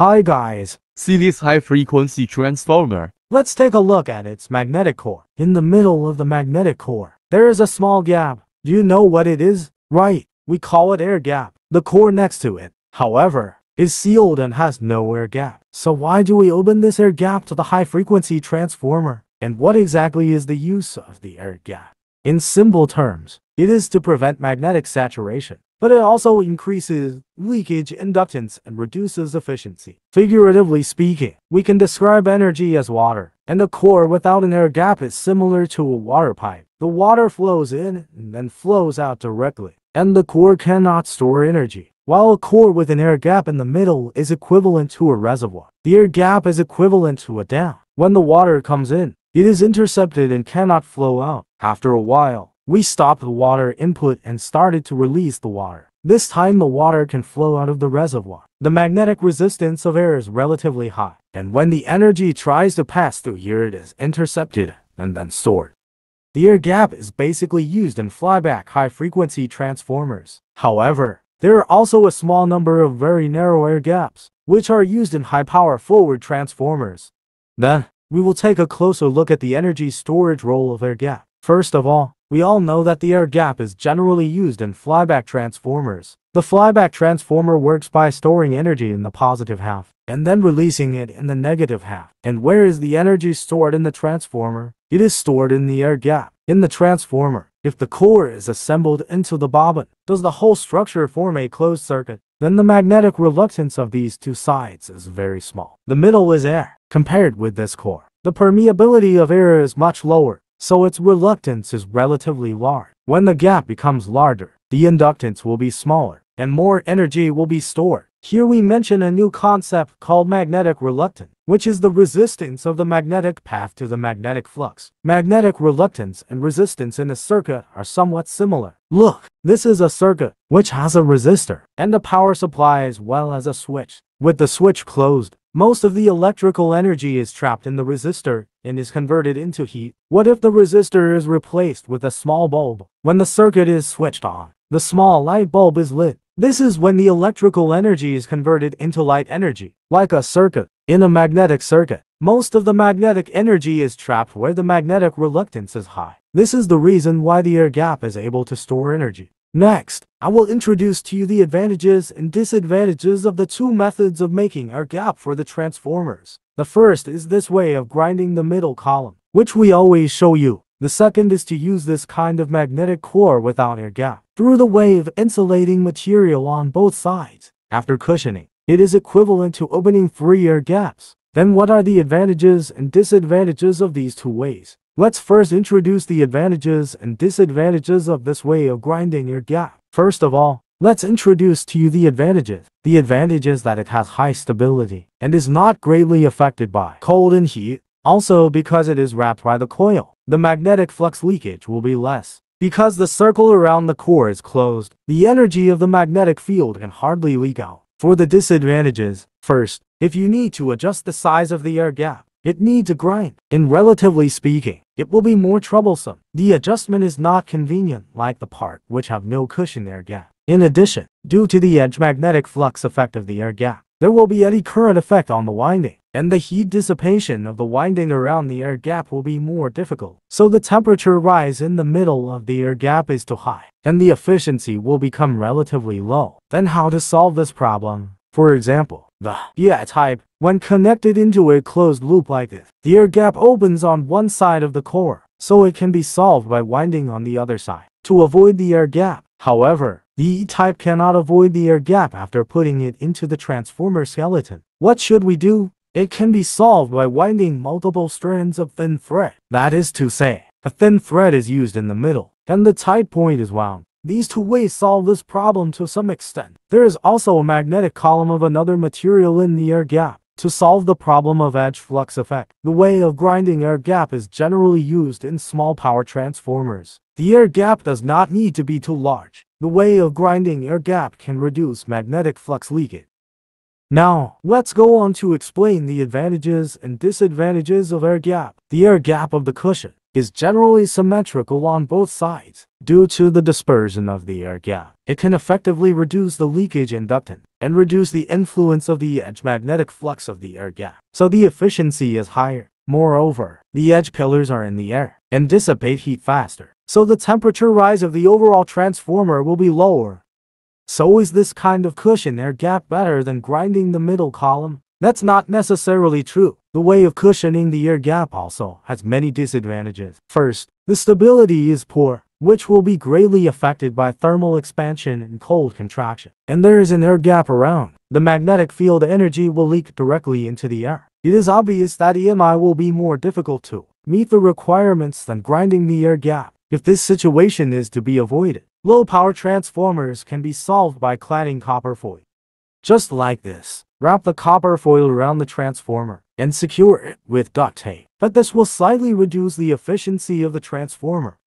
Hi guys, See this high-frequency transformer. let's take a look at its magnetic core. In the middle of the magnetic core, there is a small gap. Do you know what it is? Right, we call it air gap. The core next to it, however, is sealed and has no air gap. So why do we open this air gap to the high frequency transformer? And what exactly is the use of the air gap? In simple terms, it is to prevent magnetic saturation, but it also increases leakage inductance and reduces efficiency. Figuratively speaking, we can describe energy as water, and a core without an air gap is similar to a water pipe. The water flows in and then flows out directly, and the core cannot store energy. While a core with an air gap in the middle is equivalent to a reservoir, the air gap is equivalent to a dam. When the water comes in, it is intercepted and cannot flow out. After a while, we stopped the water input and started to release the water. This time the water can flow out of the reservoir. The magnetic resistance of air is relatively high, and when the energy tries to pass through here it is intercepted and then stored. The air gap is basically used in flyback high-frequency transformers. However, there are also a small number of very narrow air gaps, which are used in high-power forward transformers. Then, we will take a closer look at the energy storage role of air gap. First of all, we all know that the air gap is generally used in flyback transformers. The flyback transformer works by storing energy in the positive half and then releasing it in the negative half. And where is the energy stored in the transformer? It is stored in the air gap. In the transformer, if the core is assembled into the bobbin, does the whole structure form a closed circuit? Then the magnetic reluctance of these two sides is very small. The middle is air, compared with this core. The permeability of air is much lower, so its reluctance is relatively large. When the gap becomes larger, the inductance will be smaller, and more energy will be stored. Here we mention a new concept called magnetic reluctance, which is the resistance of the magnetic path to the magnetic flux. Magnetic reluctance and resistance in a circuit are somewhat similar. Look, this is a circuit which has a resistor and a power supply as well as a switch. With the switch closed, most of the electrical energy is trapped in the resistor and is converted into heat. What if the resistor is replaced with a small bulb? When the circuit is switched on, the small light bulb is lit. This is when the electrical energy is converted into light energy, like a circuit. In a magnetic circuit, most of the magnetic energy is trapped where the magnetic reluctance is high. This is the reason why the air gap is able to store energy. Next, I will introduce to you the advantages and disadvantages of the two methods of making air gap for the transformers. The first is this way of grinding the middle column, which we always show you. The second is to use this kind of magnetic core without air gap, through the way of insulating material on both sides. After cushioning, it is equivalent to opening three air gaps. Then what are the advantages and disadvantages of these two ways? Let's first introduce the advantages and disadvantages of this way of grinding your gap. First of all, let's introduce to you the advantages. The advantage is that it has high stability and is not greatly affected by cold and heat. Also, because it is wrapped by the coil, the magnetic flux leakage will be less. Because the circle around the core is closed, the energy of the magnetic field can hardly leak out. For the disadvantages, first, if you need to adjust the size of the air gap, it needs a grind. In relatively speaking, it will be more troublesome. The adjustment is not convenient like the part which have no cushion air gap. In addition, due to the edge magnetic flux effect of the air gap, there will be eddy current effect on the winding, and the heat dissipation of the winding around the air gap will be more difficult. So the temperature rise in the middle of the air gap is too high, and the efficiency will become relatively low. Then how to solve this problem? For example, the yeah type, when connected into a closed loop like this, the air gap opens on one side of the core, so it can be solved by winding on the other side to avoid the air gap. However, the E-type cannot avoid the air gap after putting it into the transformer skeleton. What should we do? It can be solved by winding multiple strands of thin thread. That is to say, a thin thread is used in the middle, and the tight point is wound. These two ways solve this problem to some extent. There is also a magnetic column of another material in the air gap. To solve the problem of edge flux effect, the way of grinding air gap is generally used in small power transformers. The air gap does not need to be too large. The way of grinding air gap can reduce magnetic flux leakage. Now, let's go on to explain the advantages and disadvantages of air gap. The air gap of the cushion is generally symmetrical on both sides. Due to the dispersion of the air gap, it can effectively reduce the leakage inductance and reduce the influence of the edge magnetic flux of the air gap, so the efficiency is higher. Moreover, the edge pillars are in the air and dissipate heat faster, so the temperature rise of the overall transformer will be lower. So is this kind of cushion air gap better than grinding the middle column? That's not necessarily true. The way of cushioning the air gap also has many disadvantages. First, the stability is poor, which will be greatly affected by thermal expansion and cold contraction. And there is an air gap around. The magnetic field energy will leak directly into the air. It is obvious that EMI will be more difficult to meet the requirements than grinding the air gap. If this situation is to be avoided, low power transformers can be solved by cladding copper foil. Just like this. Wrap the copper foil around the transformer and secure it with duct tape, but this will slightly reduce the efficiency of the transformer.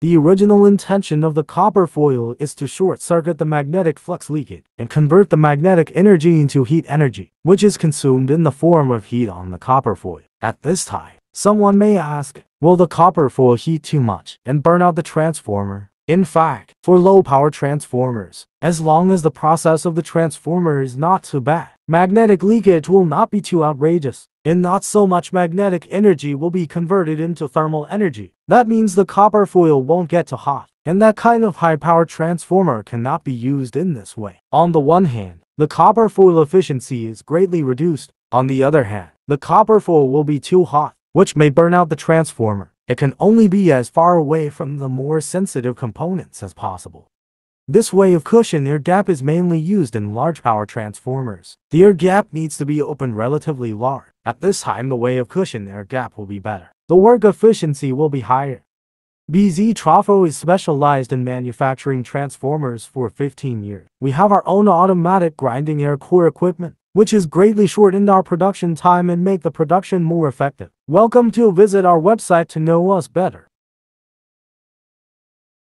The original intention of the copper foil is to short-circuit the magnetic flux leakage and convert the magnetic energy into heat energy, which is consumed in the form of heat on the copper foil. At this time, someone may ask, will the copper foil heat too much and burn out the transformer? In fact, for low-power transformers, as long as the process of the transformer is not too bad, magnetic leakage will not be too outrageous, and not so much magnetic energy will be converted into thermal energy. That means the copper foil won't get too hot, and that kind of high-power transformer cannot be used in this way. On the one hand, the copper foil efficiency is greatly reduced. On the other hand, the copper foil will be too hot, which may burn out the transformer. It can only be as far away from the more sensitive components as possible. This way of cushion air gap is mainly used in large power transformers. The air gap needs to be opened relatively large. At this time, the way of cushion air gap will be better. The work efficiency will be higher. BZTrafo is specialized in manufacturing transformers for 15 years. We have our own automatic grinding air core equipment which has greatly shortened our production time and make the production more effective. Welcome to visit our website to know us better.